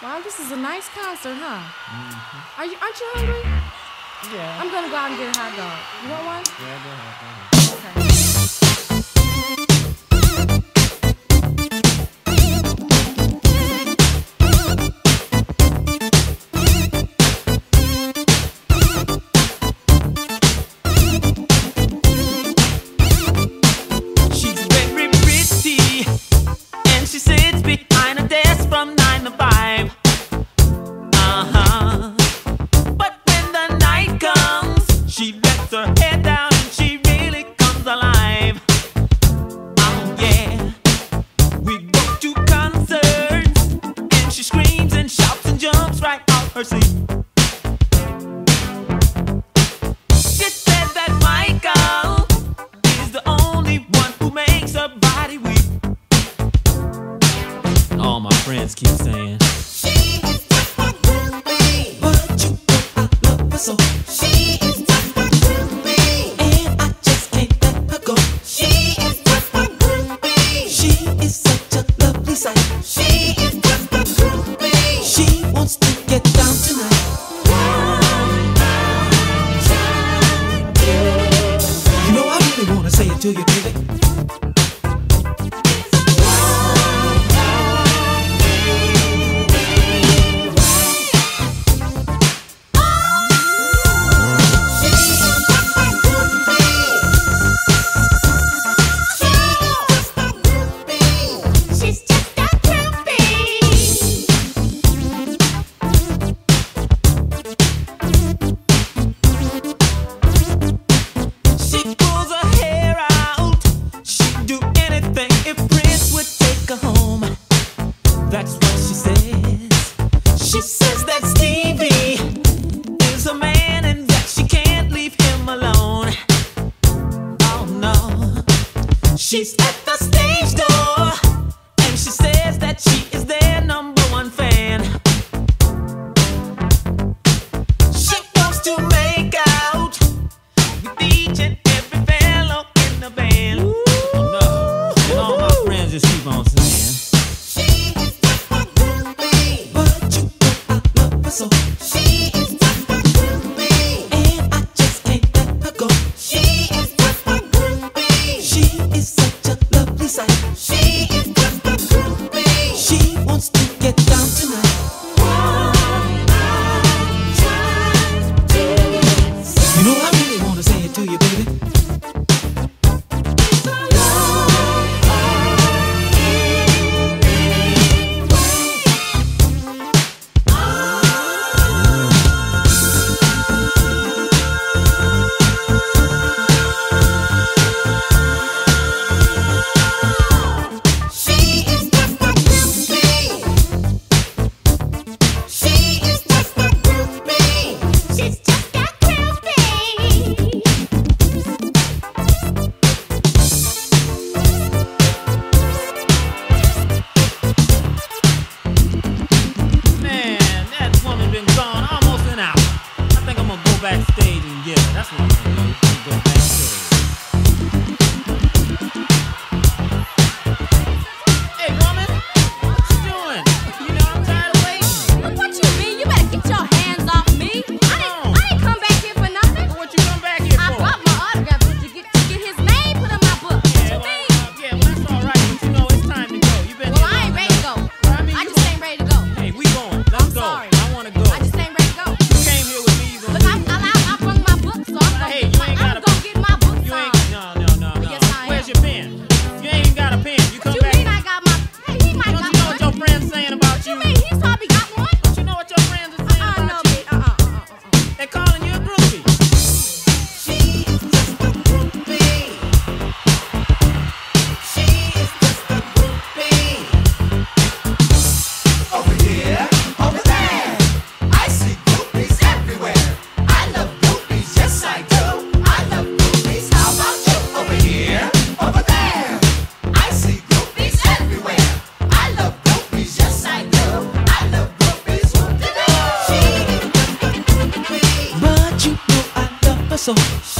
Wow, this is a nice concert, huh? Mm-hmm. Are you, aren't you hungry? Yeah. I'm gonna go out and get a hot dog. You want one? Yeah, I do. Okay. mercy. Said that Michael is the only one who makes a body weak. All my friends keep saying, She is just my groupie. But you know I love her so. She is just my groupie. And I just can't let her go. She is just my groupie. She is such a lovely sight. She That's what she says. She says that Stevie is a man and that she can't leave him alone. Oh no. She's at the stage door and she says that she is their number one fan. She wants to make out with each and so